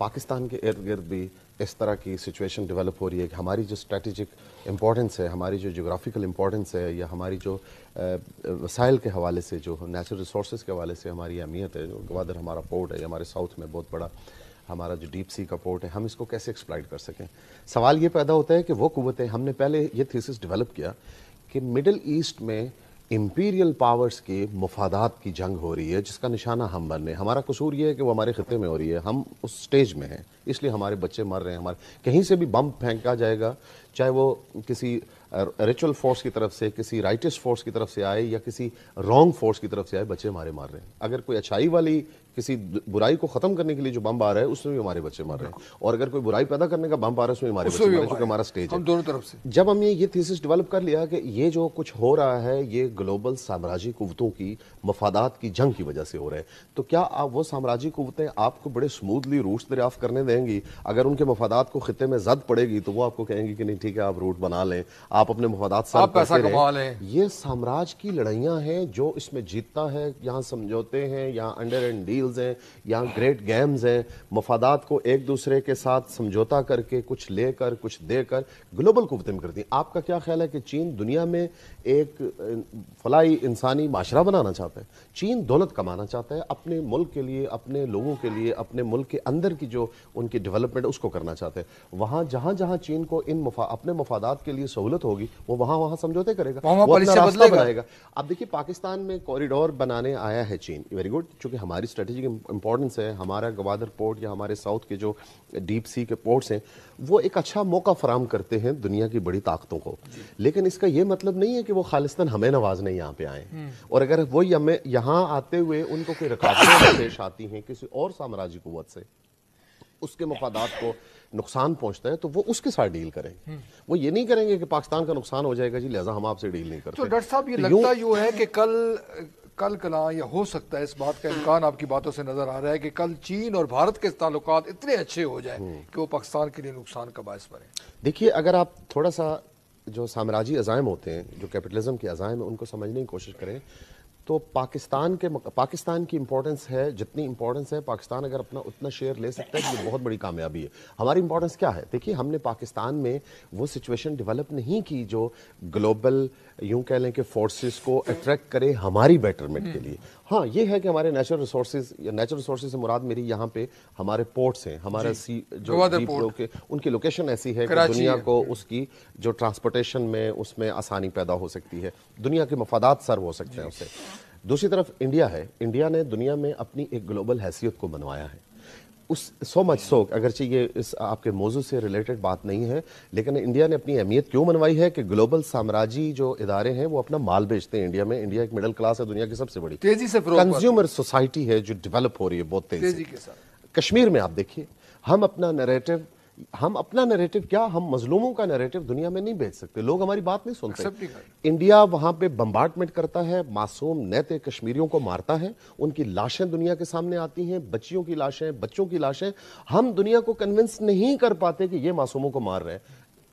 पाकिस्तान के इर्द गिर्द भी इस तरह की सिचुएशन डेवलप हो रही है कि हमारी जो स्ट्रेटजिक इम्पोर्टेंस है, हमारी जो जोग्राफिकल इम्पोर्टेंस है, या हमारी जो वसाइल के हवाले से, जो नेचुरल रिसोर्स के हवाले से हमारी अहमियत है, जो गवादर हमारा पोर्ट है हमारे साउथ में बहुत बड़ा हमारा जो डीप सी का पोर्ट है, हम इसको कैसे एक्सप्लाइट कर सकें? सवाल ये पैदा होता है कि वो कुतें हमने पहले ये थीसिस डेवलप किया कि मिडल ईस्ट में इम्पीरियल पावर्स के मफादात की जंग हो रही है, जिसका निशाना हम बन रहे हैं। हमारा कसूर ये है कि वो हमारे खत्े में हो रही है। हम उस स्टेज में हैं, इसलिए हमारे बच्चे मर रहे हैं। हमारे कहीं से भी बम फेंका जाएगा, चाहे वो किसी रिचुअल फोर्स की तरफ़ से किसी राइटिस फोर्स की तरफ़ से आए या किसी रॉन्ग फोर्स की तरफ़ से आए बच्चे हमारे मार रहे हैं। अगर कोई अच्छाई वाली किसी बुराई को खत्म करने के लिए जो बम आ रहा है उसमें भी हमारे बच्चे मार रहे हैं। और अगर कोई बुराई पैदा करने का बम आ रहा है उसमें हमारे बच्चे मर रहे हमारा स्टेज हम दोनों तरफ़ से। जब हमने ये थीसिस डेवलप कर लिया कि ये जो कुछ हो रहा है ये ग्लोबल साम्राज्य कुवतों की मफादात की जंग की वजह से हो रहा है। तो क्या आप वो साम्राज्य कुवतें आपको बड़े स्मूथली रूट्स दरियाफ्त करने देंगी? अगर उनके मफादात को खत्े में जद पड़ेगी तो वो आपको कहेंगी कि नहीं ठीक है आप रूट बना लें। आप अपने मफादात आप पैसा कमा लें। ये साम्राज्य की लड़ाइयाँ हैं जो इसमें जीतता है यहाँ समझौते हैं यहाँ अंडर एंड डील्स हैं यहाँ ग्रेट गेम्स हैं। मफादात को एक दूसरे के साथ समझौता करके कुछ लेकर कुछ देकर ग्लोबल कुवतें करती हैं। आपका क्या ख्याल है कि चीन दुनिया में एक फलाई इंसानी माशरा बनाना चाहता है? चीन दौलत कमाना चाहता है अपने मुल्क के लिए अपने लोगों के लिए अपने मुल्क के अंदर की जो उनकी डेवलपमेंट उसको करना चाहते हैं। वहाँ जहाँ जहाँ चीन को इन मुफा, अपने मफादात के लिए सहूलत होगी वो वहाँ वहाँ समझौते करेगा वो अपना रास्ता बनाएगा। अब देखिए पाकिस्तान में कॉरिडोर बनाने आया है चीन। वेरी गुड चूँकि हमारी स्ट्रेटेजिक इंपॉर्टेंस है हमारा गवादर पोर्ट या हमारे साउथ के जो डीप सी के पोर्ट्स हैं वो एक अच्छा मौका फराम करते हैं दुनिया की बड़ी ताकतों को। लेकिन इसका यह मतलब नहीं है कि वो खालिस्तान हमें नवाजने यहाँ पे आए। और अगर वो हमें यहाँ आते हुए उनको कोई रुकावटें पेश आती हैं किसी और साम्राज्य कुत से उसके मफादात को नुकसान पहुँचता है तो वो उसके साथ डील करें वो ये नहीं करेंगे कि पाकिस्तान का नुकसान हो जाएगा जी लिहाजा हम आपसे डील नहीं करते। तो डॉक्टर साहब ये तो लगता यूँ है कि कल कल कला या हो सकता है इस बात का इम्कान आपकी बातों से नज़र आ रहा है कि कल चीन और भारत के ताल्लुक इतने अच्छे हो जाए हम्म। कि वो पाकिस्तान के लिए नुकसान का बायस बने। देखिए अगर आप थोड़ा सा जो साम्राज्य अजायम होते हैं जो कैपिटलिज्म के अजायम है उनको समझने की कोशिश करें तो पाकिस्तान के पाकिस्तान की इंपॉर्टेंस है, जितनी इंपॉर्टेंस है, पाकिस्तान अगर अपना उतना शेयर ले सकता है तो ये बहुत बड़ी कामयाबी है। हमारी इंपॉर्टेंस क्या है? देखिए, हमने पाकिस्तान में वो सिचुएशन डेवलप नहीं की जो ग्लोबल यूँ कह लें कि फोर्सेस को अट्रैक्ट करें हमारी बेटरमेंट के लिए। हाँ ये है कि हमारे नेचुरल रिसोर्सेज या नेचुरल रिसोर्सेज से मुराद मेरी यहाँ पे हमारे पोर्ट्स हैं हमारा सी जो डीप के उनकी लोकेशन ऐसी है कि दुनिया है। को उसकी जो ट्रांसपोर्टेशन में उसमें आसानी पैदा हो सकती है। दुनिया के मफादात सर्व हो सकते हैं उससे। दूसरी तरफ़ इंडिया है। इंडिया ने दुनिया में अपनी एक ग्लोबल हैसियत को बनवाया है। उस सो मच सो अगर ये इस आपके मौजू से रिलेटेड बात नहीं है लेकिन इंडिया ने अपनी अहमियत क्यों मनवाई है कि ग्लोबल साम्राज्य जो इदारे हैं वो अपना माल बेचते हैं इंडिया में? इंडिया एक मिडिल क्लास है दुनिया की सबसे बड़ी। तेज़ी से कंज्यूमर सोसाइटी है। जो डेवलप हो रही है बहुत तेज़ी के साथ। कश्मीर में आप देखिए हम अपना नरेटिव हम अपना नैरेटिव क्या हम मजलूमों का नैरेटिव दुनिया में नहीं भेज सकते? लोग हमारी बात नहीं सुनते। इंडिया वहाँ पे बम्बार्टमेंट करता है मासूम नैते कश्मीरियों को मारता है उनकी लाशें दुनिया के सामने आती हैं बच्चियों की लाशें बच्चों की लाशें। हम दुनिया को कन्विंस नहीं कर पाते कि ये मासूमों को मार रहे हैं।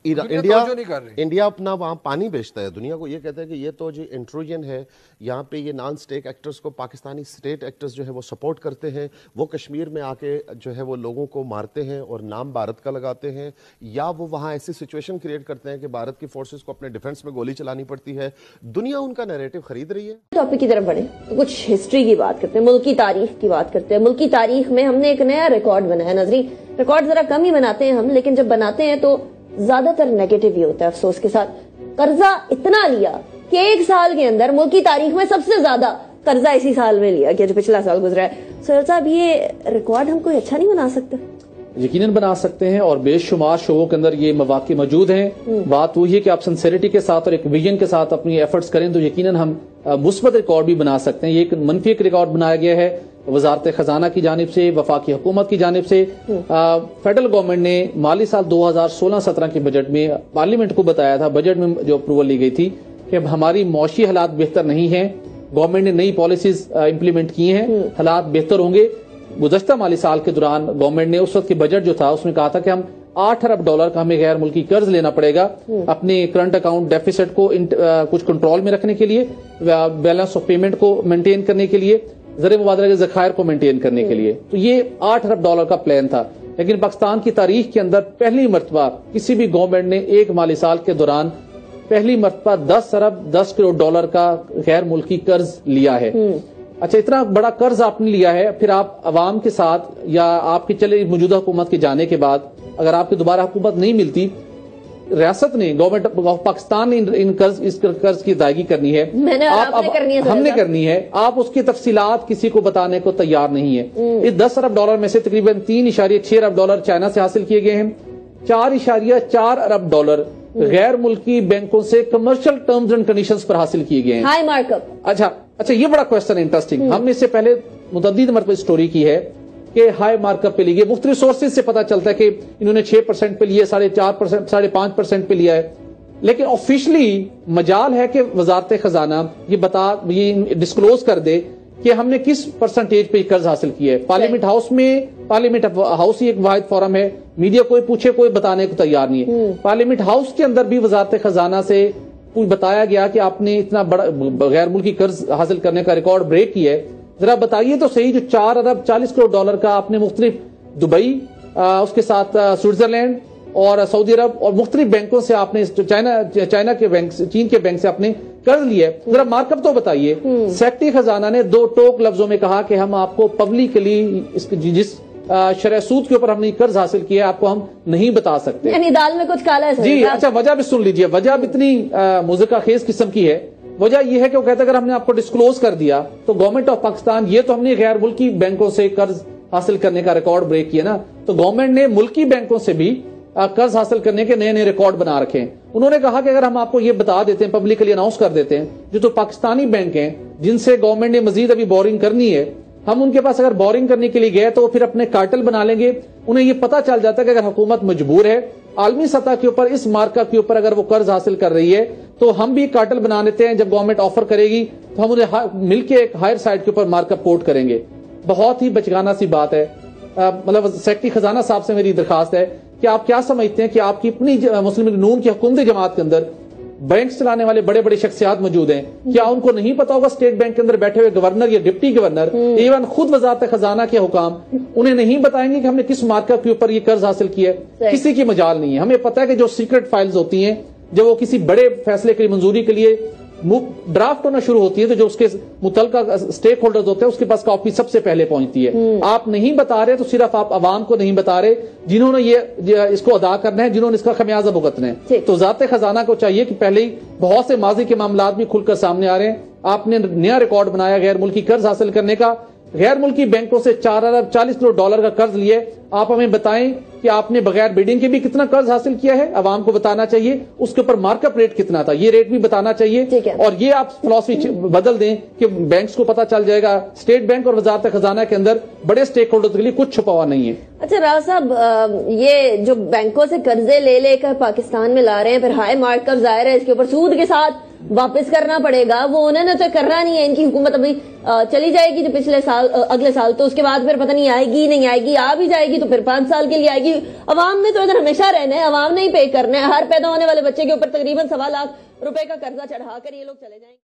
इंडिया तो इंडिया अपना वहाँ पानी बेचता है। दुनिया को ये कहता है कि ये तो जो इंट्रोजन है यहाँ पे ये नॉन स्टेट एक्टर्स को पाकिस्तानी स्टेट एक्टर्स जो है वो सपोर्ट करते हैं। वो कश्मीर में आके जो है वो लोगों को मारते हैं और नाम भारत का लगाते हैं। या वो वहाँ ऐसी सिचुएशन क्रिएट करते हैं कि भारत की फोर्सेज को अपने डिफेंस में गोली चलानी पड़ती है। दुनिया उनका नैरेटिव खरीद रही है। टॉपिक की तरफ़ बढ़े। तो कुछ हिस्ट्री की बात करते हैं मुल्क की तारीख की बात करते हैं। मुल्क की तारीख में हमने एक नया रिकॉर्ड बनाया नजरी। रिकॉर्ड जरा कम ही बनाते हैं हम लेकिन जब बनाते हैं तो ज़्यादातर नेगेटिव ही होता है अफसोस के साथ। कर्जा इतना लिया कि एक साल के अंदर मुल्क की तारीख में सबसे ज़्यादा कर्जा इसी साल में लिया गया जो पिछला साल गुजरा है। सर साहब ये रिकॉर्ड हम कोई अच्छा नहीं बना सकते? यकीनन बना सकते हैं और बेशुमार शोबों के अंदर ये मौाक़े मौजूद हैं। हम्म। बात वही है कि आप सिंसेरिटी के साथ और एक विजन के साथ अपनी एफर्ट्स करें तो यकीनन हम मुस्बत रिकॉर्ड भी बना सकते हैं। ये एक मनफी एक रिकॉर्ड बनाया गया है। वजारत खजाना की जानब से वफाकी हुकूमत की जानब से फेडरल गवर्नमेंट ने माली साल 2016-17 के बजट में पार्लियामेंट को बताया था बजट में जो अप्रूवल ली गई थी कि हमारी मौशी हालात बेहतर नहीं है गवर्नमेंट ने नई पॉलिसीज़ इम्प्लीमेंट की हैं हम्म। हालात बेहतर होंगे गुजशत माली साल के दौरान गवर्नमेंट ने उस वक्त के बजट जो था उसमें कहा था कि हम आठ अरब डॉलर का हमें गैर मुल्की कर्ज लेना पड़ेगा हम्म। अपने करंट अकाउंट डेफिसिट को आ, कुछ कंट्रोल में रखने के लिए बैलेंस ऑफ़ पेमेंट को मेंटेन करने के लिए जर मुबादला के जखायर को मेंटेन करने के लिए। तो ये आठ अरब डॉलर का प्लान था। लेकिन पाकिस्तान की तारीख के अंदर पहली मरतबा किसी भी गवर्नमेंट ने एक माली साल के दौरान पहली मरतबा दस अरब दस करोड़ डॉलर का गैर मुल्की कर्ज लिया है। अच्छा इतना बड़ा कर्ज आपने लिया है फिर आप अवाम के साथ या आपके चले मौजूदा हुकूमत के जाने के बाद अगर आपकी दोबारा हुकूमत नहीं मिलती रियासत ने गवर्नमेंट ऑफ़ पाकिस्तान ने इन, कर्ज इस कर्ज की अदायगी करनी है। मैंने और आपने करनी है, हमने करनी है। आप उसकी तफसीलात किसी को बताने को तैयार नहीं है। इस दस अरब डॉलर में से तकरीबन तीन इशारिया छह अरब डॉलर चाइना से हासिल किए गए हैं। चार इशारिया चार अरब डॉलर गैर मुल्की बैंकों से कमर्शियल टर्म्स एंड कंडीशंस पर हासिल किए गए हैं। हाई मार्कअप अच्छा अच्छा ये बड़ा क्वेश्चन है इंटरेस्टिंग हमने इससे पहले मुतद मरतबा स्टोरी की है। कि हाई मार्कअप पे लिए मुख्तलि सोर्सेज से पता चलता है कि इन्होंने छह परसेंट पे लिए साढ़े चार परसेंट साढ़े पाँच परसेंट पे लिया है। लेकिन ऑफिशियली मजाल है कि वजारत खजाना ये बता ये डिस्क्लोज कर दे कि हमने किस परसेंटेज पे कर्ज हासिल किया है। पार्लियामेंट हाउस में पार्लियामेंट हाउस ही एक वाहिद फोरम है। मीडिया कोई पूछे कोई बताने को तैयार नहीं है। पार्लियामेंट हाउस के अंदर भी वजारत खजाना से कुछ बताया गया कि आपने इतना बड़ा गैर मुल्की कर्ज हासिल करने का रिकॉर्ड ब्रेक किया है। जरा बताइए तो सही जो चार अरब चालीस करोड़ डॉलर का आपने मुख्तलिफ़ दुबई उसके साथ स्विट्जरलैंड और सऊदी अरब और मुख्तलिफ़ बैंकों से आपने चाइना चाइना के बैंक चीन के बैंक से आपने कर्ज लिया है। जरा मार्कअप तो बताइए। सेक्रेटरी खजाना ने दो टोक लफ्जों में कहा कि हम आपको पब्लिकली जिस शरह सूद के ऊपर हमने कर्ज हासिल किया है, आपको हम नहीं बता सकते। यानी दाल में कुछ काला है जी अच्छा वजह भी सुन लीजिए। वजह इतनी मुजका खेज किस्म की है। वजह यह है कि वो कहते अगर हमने आपको डिस्क्लोज कर दिया तो गवर्नमेंट ऑफ़ पाकिस्तान ये तो हमने गैर मुल्की बैंकों से कर्ज हासिल करने का रिकॉर्ड ब्रेक किया ना। तो गवर्नमेंट ने मुल्की बैंकों से भी कर्ज हासिल करने के नए नए रिकॉर्ड बना रखे हैं। उन्होंने कहा कि अगर हम आपको ये बता देते हैं पब्लिकली अनाउंस कर देते हैं, जो तो पाकिस्तानी बैंक हैं, जिनसे गवर्नमेंट ने मजीद अभी बोरिंग करनी है, हम उनके पास अगर बोरिंग करने के लिए गए तो वो फिर अपने कार्टल बना लेंगे। उन्हें ये पता चल जाता है कि अगर हुकूमत मजबूर है आलमी सतह के ऊपर, इस मार्का के ऊपर अगर वो कर्ज हासिल कर रही है तो हम भी कार्टल बना लेते हैं, जब गवर्नमेंट ऑफ़र करेगी तो हम उन्हें मिलकर एक हायर साइड के ऊपर मार्कअप पोर्ट करेंगे। बहुत ही बचगाना सी बात है। मतलब सेक्रेटरी खजाना साहब से मेरी दरखास्त है कि आप क्या समझते हैं कि आपकी अपनी मुस्लिम नून की हुकूमती जमात के अंदर बैंक चलाने वाले बड़े बड़े शख्सियात मौजूद हैं। क्या उनको नहीं पता होगा स्टेट बैंक के अंदर बैठे हुए गवर्नर या डिप्टी गवर्नर इवन खुद वजारत खजाना के हुकाम उन्हें नहीं बताएँगे कि हमने किस मार्का के ऊपर ये कर्ज हासिल किया है। किसी की मजाल नहीं है। हमें पता है कि जो सीक्रेट फाइल्स होती हैं जब वो किसी बड़े फैसले की मंजूरी के लिए ड्राफ्ट होना शुरू होती है तो जो उसके मुतल स्टेक होल्डर्स होते हैं उसके पास कॉपी सबसे पहले पहुँचती है। आप नहीं बता रहे तो सिर्फ़ आप आवाम को नहीं बता रहे जिन्होंने ये ये इसको अदा करना है जिन्होंने इसका खमियाजा भुगतना है। तो जाते खजाना को चाहिए कि पहले ही बहुत से माजी के मामला भी खुलकर सामने आ रहे हैं। आपने नया रिकॉर्ड बनाया गैर मुल्की कर्ज हासिल करने का गैर मुल्की बैंकों से चार अरब चालीस करोड़ डॉलर का कर्ज लिए। आप हमें बताएँ कि आपने बगैर बिल्डिंग के भी कितना कर्ज हासिल किया है? आवाम को बताना चाहिए उसके ऊपर मार्कअप रेट कितना था? ये रेट भी बताना चाहिए। और ये आप फिलोसफी बदल दें कि बैंक्स को पता चल जाएगा। स्टेट बैंक और वजारत खजाना के अंदर बड़े स्टेक होल्डर के लिए कुछ छुपा हुआ नहीं है। अच्छा राव साहब ये जो बैंकों से कर्जे ले लेकर पाकिस्तान में ला रहे हैं फिर हाई मार्कअप ज़ाहिर है इसके ऊपर सूद के साथ वापस करना पड़ेगा। वो उन्होंने तो करना नहीं है। इनकी हुकूमत अभी चली जाएगी जो पिछले साल अगले साल। तो उसके बाद फिर पता नहीं आएगी नहीं आएगी, आ भी जाएगी तो फिर पाँच साल के लिए आएगी। अवाम ने तो इधर हमेशा रहना है, अवाम ने ही पे करना है। हर पैदा होने वाले बच्चे के ऊपर तकरीबन सवा लाख रुपए का कर्जा चढ़ा कर ये लोग चले जाएँगे।